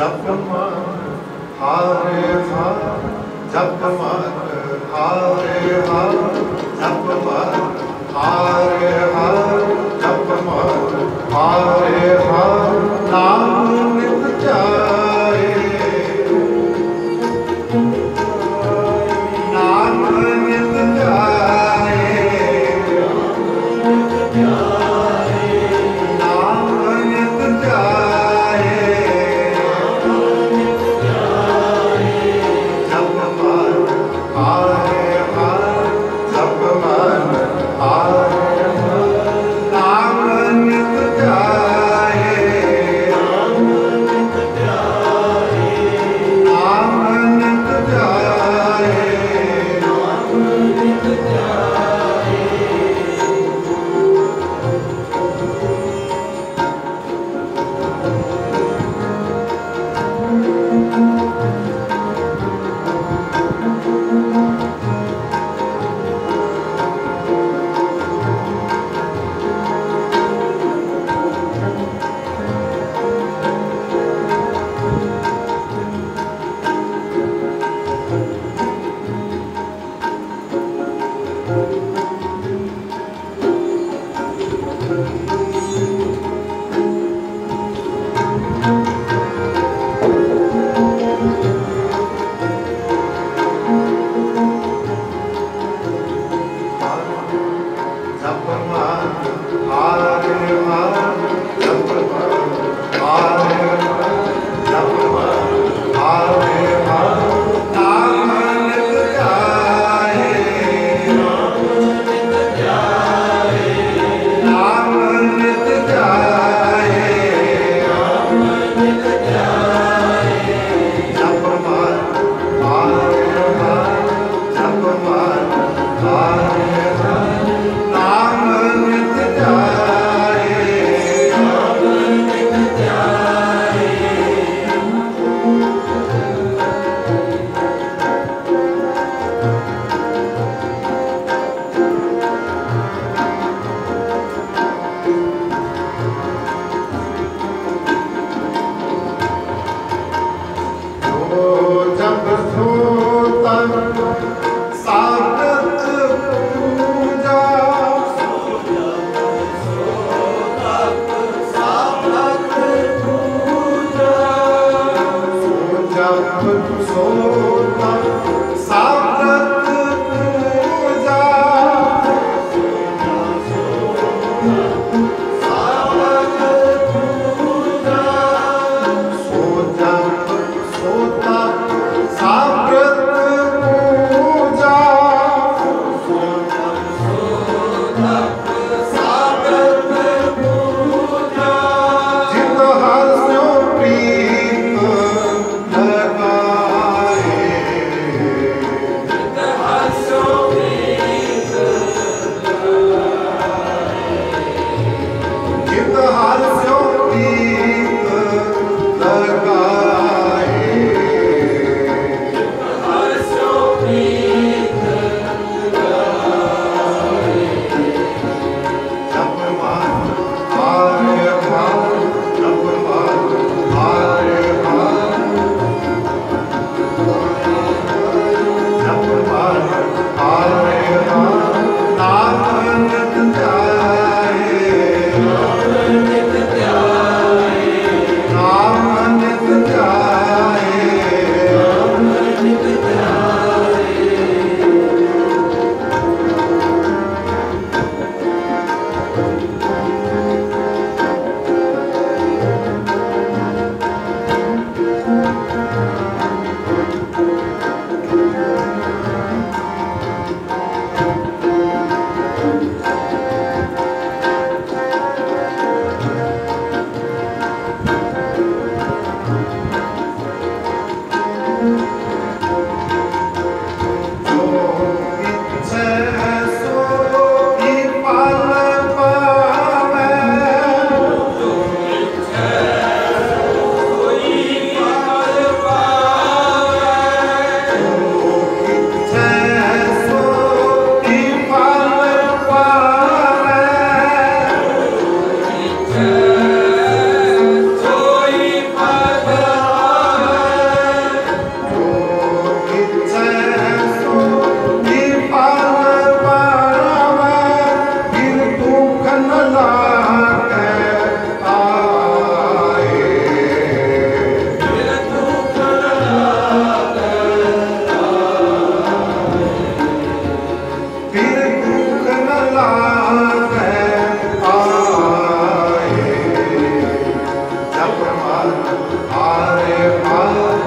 Jump the mud, hard, hard, jump the mud, hard, hard, jump. Hare Hare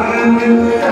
Amém.